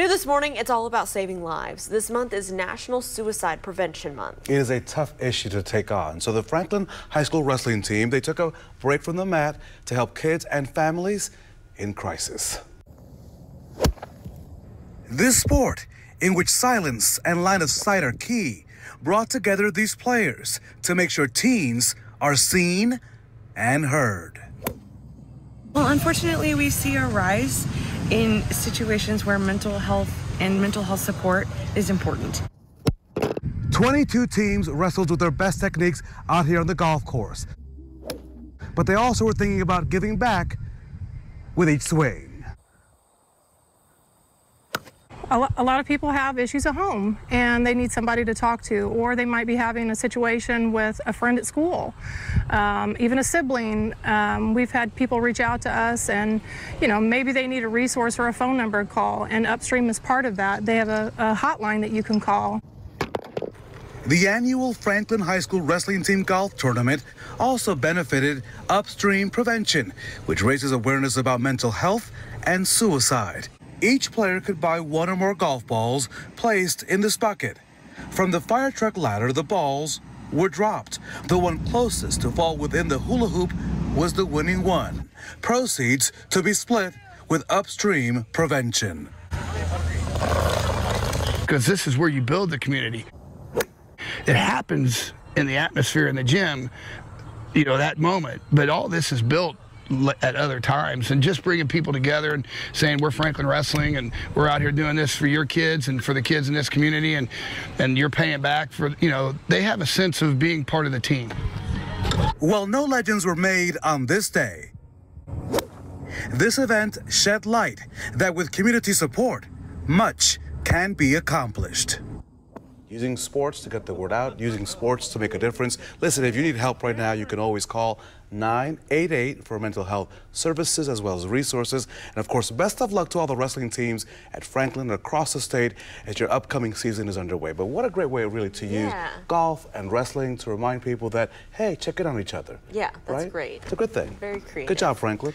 New this morning, it's all about saving lives. This month is National Suicide Prevention Month. It is a tough issue to take on. So the Franklin High School wrestling team, they took a break from the mat to help kids and families in crisis. This sport, in which silence and line of sight are key, brought together these players to make sure teens are seen and heard. Well, unfortunately, we see a rise in situations where mental health and mental health support is important. 22 teams wrestled with their best techniques out here on the golf course. But they also were thinking about giving back with each swing. A lot of people have issues at home and they need somebody to talk to, or they might be having a situation with a friend at school, um, even a sibling. Um, we've had people reach out to us and, you know, maybe they need a resource or a phone number to call, and Upstream is part of that. They have a, a hotline that you can call. The annual Franklin High School Wrestling Team Golf Tournament also benefited Upstream Prevention, which raises awareness about mental health and suicide. Each player could buy one or more golf balls placed in this bucket. From the fire truck ladder, the balls were dropped. The one closest to fall within the hula hoop was the winning one. Proceeds to be split with upstream prevention. Because this is where you build the community. It happens in the atmosphere in the gym, you know, that moment. But all this is built at other times and just bringing people together and saying we're Franklin Wrestling and we're out here doing this for your kids and for the kids in this community and and you're paying back for you know they have a sense of being part of the team. Well, no legends were made on this day. This event shed light that with community support, much can be accomplished using sports to get the word out, using sports to make a difference. Listen, if you need help right now, you can always call 988 for mental health services as well as resources. And of course, best of luck to all the wrestling teams at Franklin and across the state as your upcoming season is underway. But what a great way really to use yeah. golf and wrestling to remind people that, hey, check in on each other. Yeah, that's right? great. It's a good thing. Very creative. Good job, Franklin.